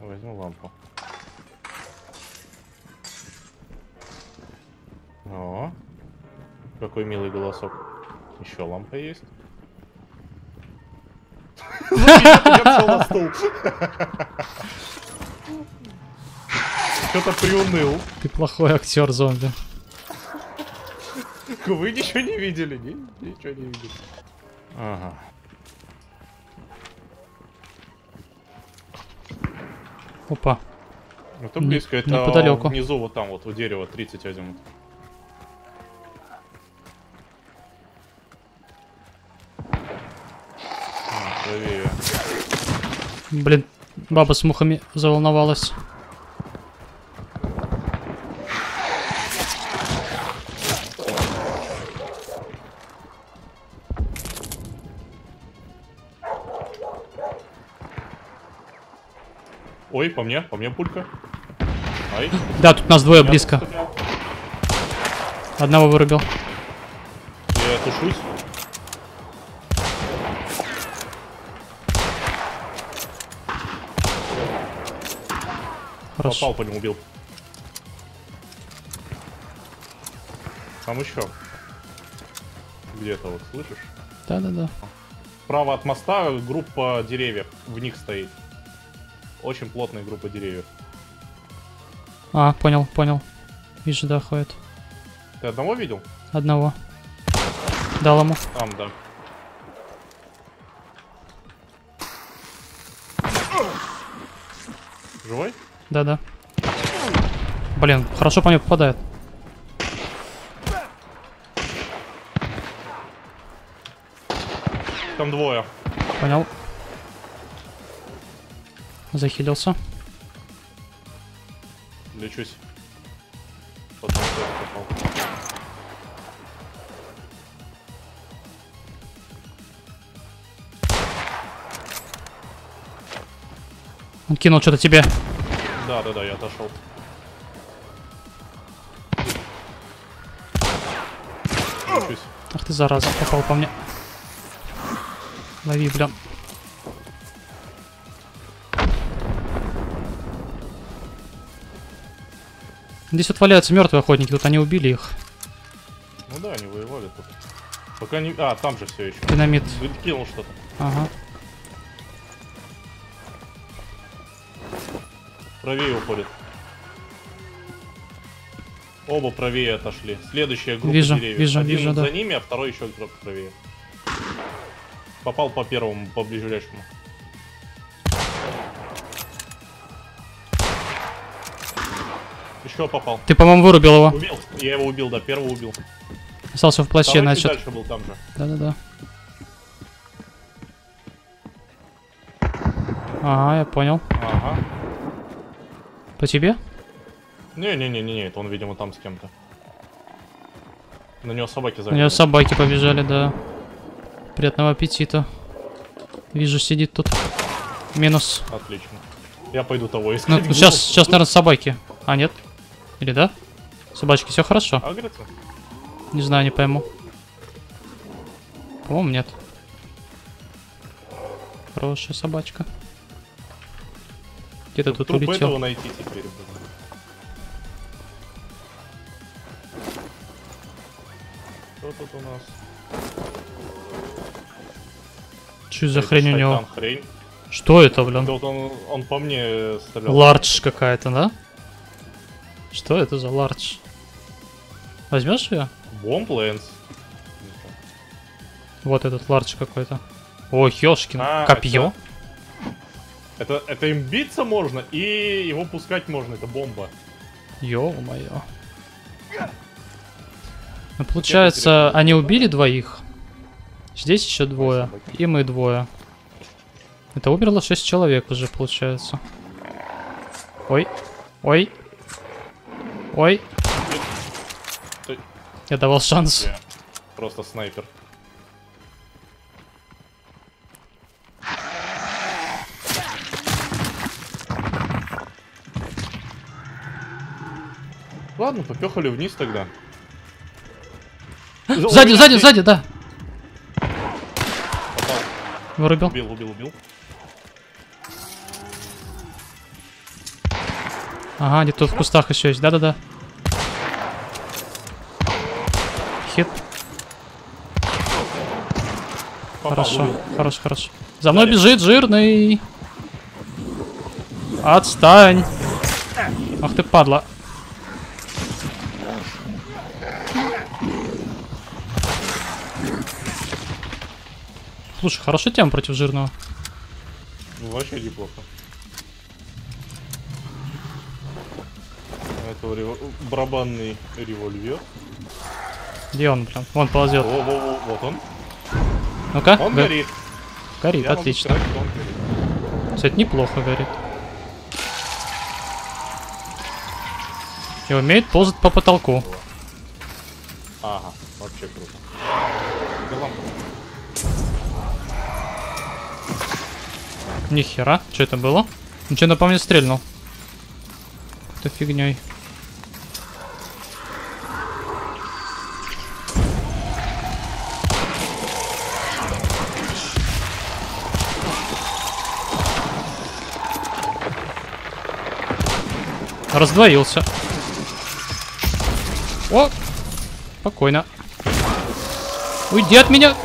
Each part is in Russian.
Возьму лампу. О, какой милый голосок. Еще лампа есть. Что-то приуныл. Ты плохой актер зомби. Вы ничего не видели? Ни- Ничего не видели. Ага. Опа. Это Не- близко, это неподалеку. внизу, вот там, вот у дерева 30 азимут. А, правее. Блин, баба с мухами заволновалась. По мне, по мне пулька. Ай. Да, тут нас двое близко. Одного вырубил. Я тушусь. Хорошо. Попал по нему, убил. Там еще. Где-то вот, слышишь? Да-да-да. Справа от моста группа деревьев. В них стоит. Очень плотная группа деревьев. А, понял, понял. Вижу, да, ходит. Ты одного видел? Одного. Дал ему. Там, да. Живой? Да-да. Блин, хорошо по мне попадает. Там двое. Понял. Захилился. Лечусь. Мост попал. Он кинул что-то тебе. Да, да, да, я отошел. Лечусь. Ах ты зараза, попал по мне. Лови, бля. Здесь вот валяются мертвые охотники, тут они убили их. Ну да, они воевали тут. Пока не... А, там же все еще. Динамит. Кинул что-то. Ага. Правее уходит. Оба правее отошли. Следующая группа Вижу, деревьев. вижу, Один вижу, да. за ними, а второй еще группа правее. Попал по первому, по ближайшему. Еще попал. Ты, по-моему, вырубил его. Убил. Я его убил, да, первого убил. Остался в плаще, Второй значит. дальше был там же. Да-да-да. Ага, я понял. Ага. По тебе? Не-не-не-не, это он, видимо, там с кем-то. На него собаки У загнали. него собаки побежали, да. Приятного аппетита. Вижу, сидит тут. Минус. Отлично. Я пойду того Ну, искать. сейчас, сейчас, наверное, собаки. А, нет? Или да? Собачки, все хорошо. Агрится? Не знаю, не пойму. По-моему, нет. Хорошая собачка. Где-то тут Труп улетел. этого найти теперь. Что тут у нас? Что за Это хрень у него? Хрень. Что это, блин? Да вот он, он по мне стрелял. Лардж какая-то, да? Что это за лардж? Возьмешь ее? Бомб Лэнс. Вот этот лардж какой-то. О, Ёшкин, А, копье. Это, это им биться можно и его пускать можно, это бомба. Ё-моё. Ну, получается, они убили двоих. Здесь еще двое. И мы двое. Это умерло 6 человек уже, получается. Ой. Ой. Ой. Ты- Я давал шанс. Я Просто снайпер. Ладно, попехали вниз тогда. Сзади, сзади, сзади, да. Попал. Вырубил. Убил, убил, убил. Ага, где-то в кустах еще есть. Да-да-да. Хит. Попал, Хорошо, убил. хорошо, хорошо. За мной бежит жирный. Отстань. Ах ты падла. Слушай, хорошая тема против жирного. Ну, вообще неплохо. Это рево- барабанный револьвер. Где он, прям? Вон ползет. Во-во-во, вот он. Ну-ка. Он го- горит. Горит, Я отлично. сказать, он горит. Кстати, неплохо горит. И умеет ползать по потолку. Ага, вообще круто. Нихера. Что это было? Ничего на по мне стрельнул. Это фигней. Раздвоился. О! Спокойно. Уйди от меня!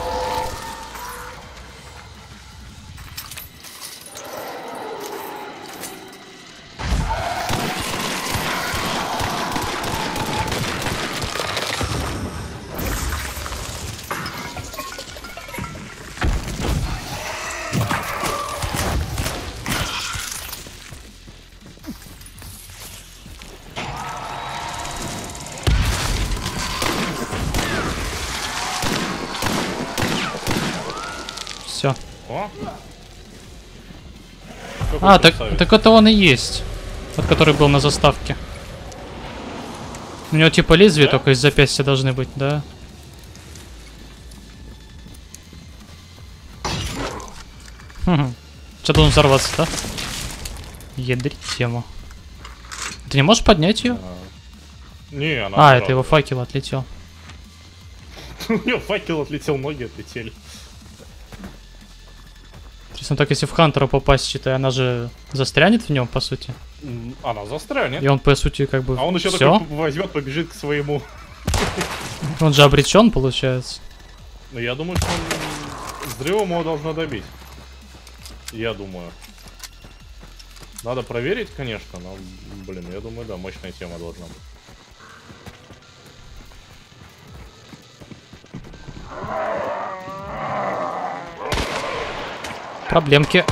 А, так, красавец. так это он и есть. Вот который был на заставке. У него типа лезвия Да? только из запястья должны быть, да? Что должен взорваться, да? Ядрить тему. Ты не можешь поднять ее? Не, она... А, это его факел отлетел. У него факел отлетел, ноги отлетели. Интересно, так если в Хантера попасть, считай, она же застрянет в нем, по сути. Она застрянет. И он, по сути, как бы А он еще все. такой возьмет, побежит к своему. Он же обречен, получается. Но я думаю, что он взрывом его должно добить. Я думаю. Надо проверить, конечно, но, блин, я думаю, да, мощная тема должна быть. Проблемки.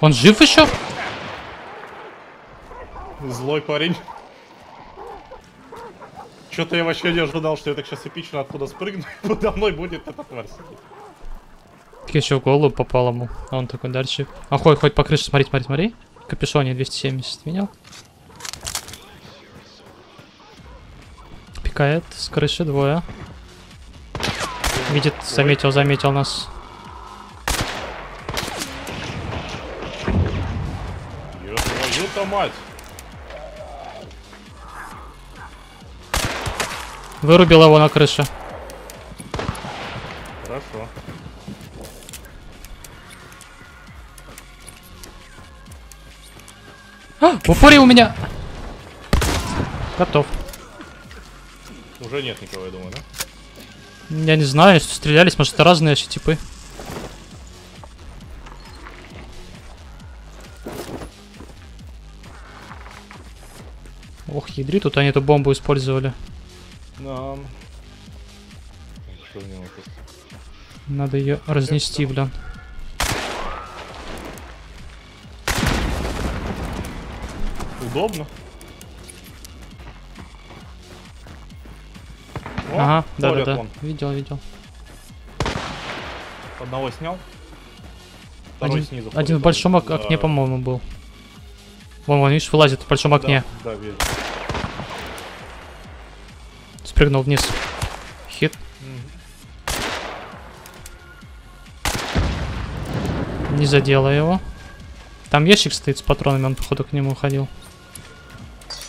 Он жив еще? Злой парень. Что-то я вообще не ожидал, что я так сейчас эпично откуда спрыгну, и подо мной будет эта тварь сидеть. Так еще в голову попал ему. А он такой дальше. А хоть, хоть по крыше, смотри, смотри, смотри. Капюшоне 270 видел? Пикает с крыши двое. Видит, заметил, заметил нас. Ё твою-то мать! Вырубил его на крыше. Хорошо. А, в упоре у меня! Готов. Уже нет никого, я думаю, да? Я не знаю, стрелялись, может, это разные вообще типы. Ох, ядри, тут они эту бомбу использовали. Да. Надо ее разнести, блин. Удобно. О, ага, да-да-да. Видел, видел. Одного снял. Второй Один, снизу. один в большом ок- окне, да, по-моему, был. Вон, вон, видишь, вылазит в большом да, окне. Да, вижу. Спрыгнул вниз. Хит. Не задела его. Там ящик стоит с патронами, он, походу, к нему уходил.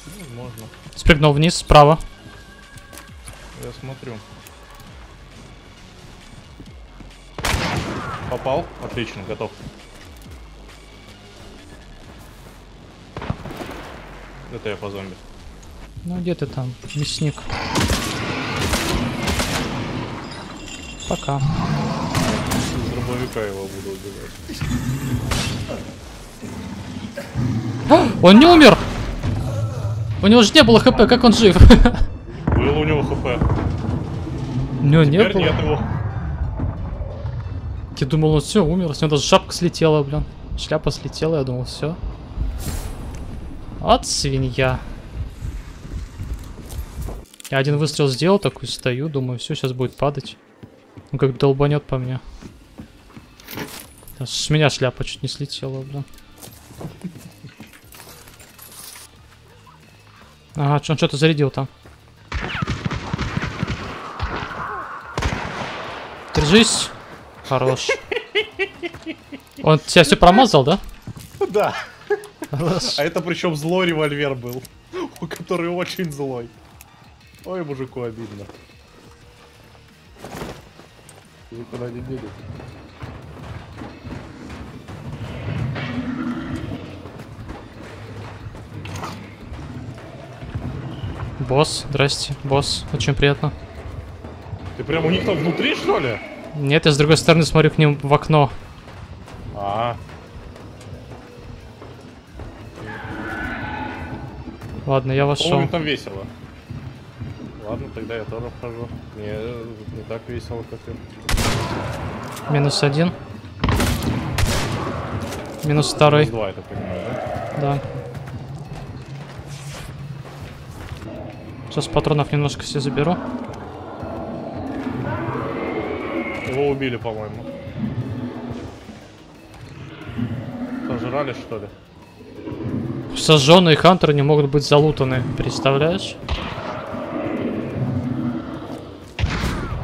Ну, можно. Спрыгнул вниз, справа. Я смотрю. Попал. Отлично, готов. Это я по зомби. Ну где ты там, мясник? Пока. Из дробовика его буду убивать. Он не умер! У него же не было хп, как он жив? Было у него хп. У него не Теперь было. нет его. Я думал, он все, умер. С него даже шапка слетела, блин. Шляпа слетела, я думал, все. От свинья. Я один выстрел сделал, такой стою, думаю, все, сейчас будет падать. Ну как долбанет по мне. Да, с меня шляпа чуть не слетела, блин. Ага, он что-то зарядил там. Держись. Хорош. Он тебя все промазал, да? Да. Хорош. А это причем злой револьвер был. Который очень злой. Ой, мужику обидно. Никуда не едет. Босс, здрасте, босс, очень приятно. Прям у них там внутри, что ли? Нет, я с другой стороны смотрю к ним в окно. А, Ладно, я вошел. по-моему, там весело. Ладно, тогда я тоже вхожу. Не, не так весело, как им. Минус один. Минус второй. Минус два, так понимаю, да? Да. Сейчас патронов немножко все заберу. Его убили, по-моему. Сожрали, что ли? Сожженные хантеры не могут быть залутаны. Представляешь?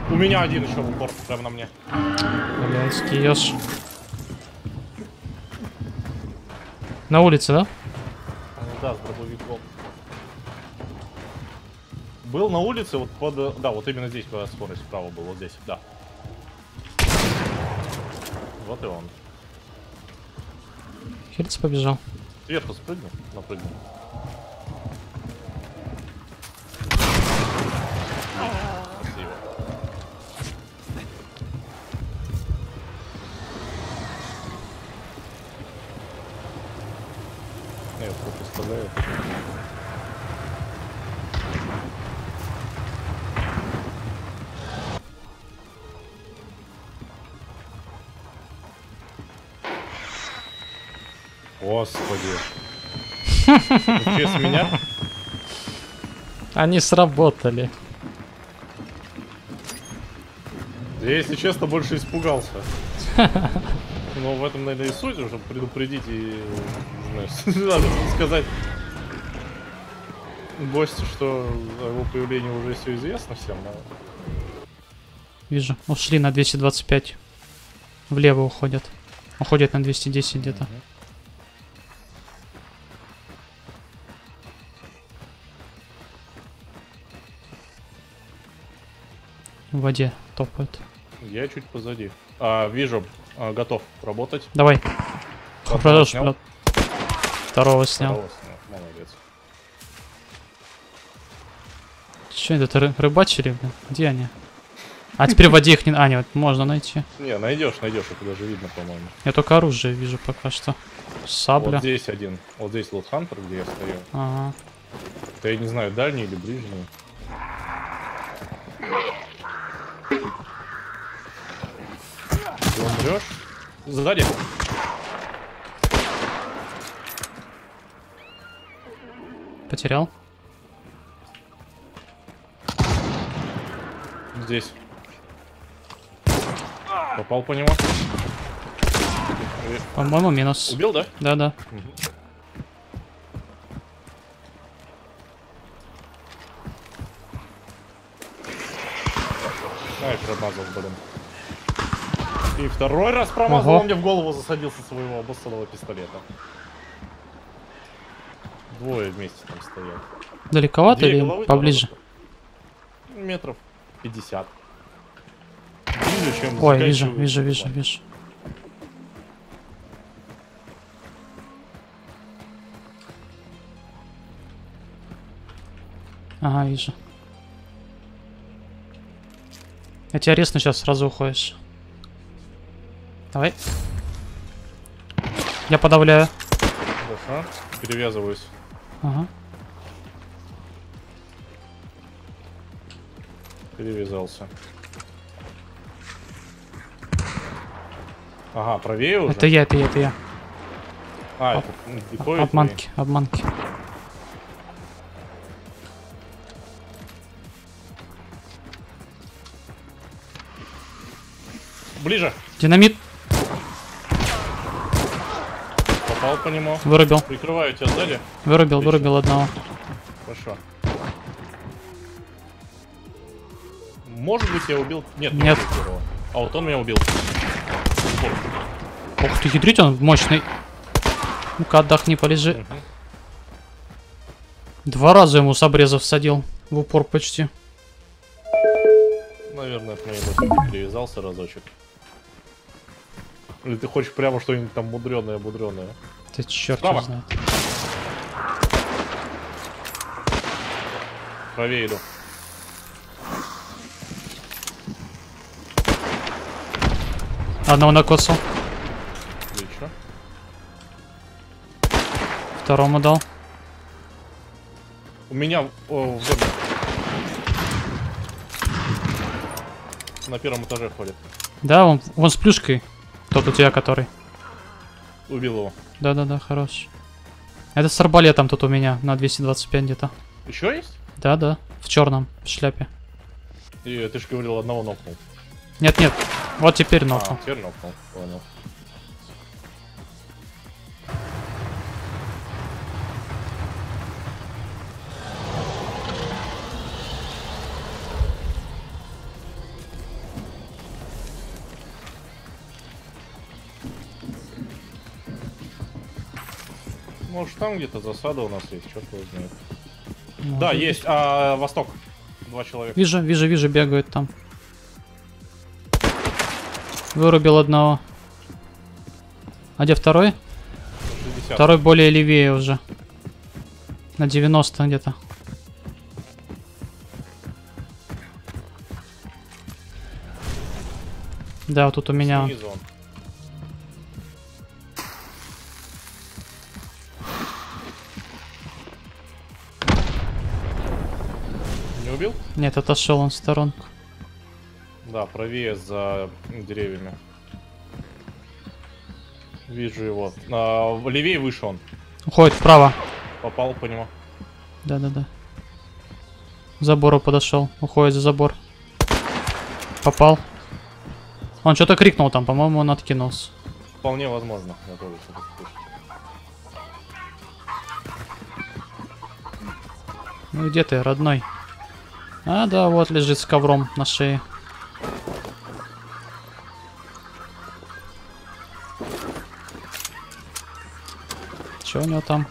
У меня один еще в упор, прям на мне. Блин, скиешь. На улице, да? Да, с дробовиком. Был на улице, вот под... э, Да, вот именно здесь, когда скорость справа был, вот здесь, да. Вот и он. Хельц побежал. Сверху спрыгнул, напрыгнул. Господи. Через меня? Они сработали. Я, если честно, больше испугался. Но в этом, наверное, и суть, чтобы предупредить и надо сказать гостю, что о его появлении уже все известно всем. но Вижу. Ушли на 225. Влево уходят. Уходят на 210 где-то. В воде топают. Я чуть позади. А, вижу, а, готов работать. Давай. Одного Хорош, снял. Второго снял. Второго снял. Молодец. Че это, ры- рыбачили, блин? Где они? А теперь в воде их не... А, нет, можно найти. Не, найдешь, найдешь, это даже видно, по-моему. Я только оружие вижу пока что. Сабля. Вот здесь один. Вот здесь Лот Хантер, где я стою. Ага. Это я не знаю, дальний или ближний. Умрешь? Сзади. Потерял. Здесь. Попал по нему. По-моему, минус. Убил, да? Да-да. Ай, промазал, блин. И второй раз промазал, ага. мне в голову засадил со своего обоссанного пистолета. Двое вместе там стоят. Далековато Две или поближе? Дорога. Метров 50. Ближе, чем Ой, вижу, вижу, вижу, вижу. Ага, вижу. А Я тебя резну сейчас, сразу уходишь. Давай. Я подавляю. Хорошо. Перевязываюсь. Ага. Перевязался. Ага, правее уже? Это я, это я, это я. А, об- это твои. Обманки, обманки. Ближе. Динамит Попал по нему. вырубил. Прикрываю тебя сзади. Вырубил, Отлично. вырубил одного. Хорошо. Может быть, я убил... Нет, не Нет. убил первого. А вот он меня убил. Ух ты, хитрить он мощный. Ну-ка, отдохни, полежи. Мгм. Два раза ему с обрезов садил. В упор почти. Наверное, от моей перевязался разочек. Или ты хочешь прямо что-нибудь там мудреное, мудреное? Ты черт Справа. знает. Правее иду. Одного накосал, Отлично. второму дал. У меня о, в доме. На первом этаже ходит. Да, он, он с плюшкой. Тот у тебя, который. Убил его. Да-да-да, хорош. Это с арбалетом тут у меня на 225 где-то. Еще есть? Да-да, в черном, в шляпе. И ты же говорил, одного нокнул. Нет-нет, вот теперь нокнул. А, теперь нокнул. Понял. Может там где-то засада у нас есть, черт его знает. Может Да, быть. есть, а, восток. Два человека. Вижу, вижу, вижу, бегают там. Вырубил одного. А где второй? 60. Второй более левее уже. На 90 где-то. Да, вот тут у меня. Снизу он. Убил? Нет, отошел он в сторонку. Да, правее за деревьями. Вижу его. А, левее выше он. Уходит вправо. Попал по нему. Да-да-да. Забору подошел. Уходит за забор. Попал. Он что-то крикнул там, по-моему, он откинулся. Вполне возможно. Я тоже что-то слышу. Ну где ты, родной? А, да, вот лежит с ковром на шее. Че у него там?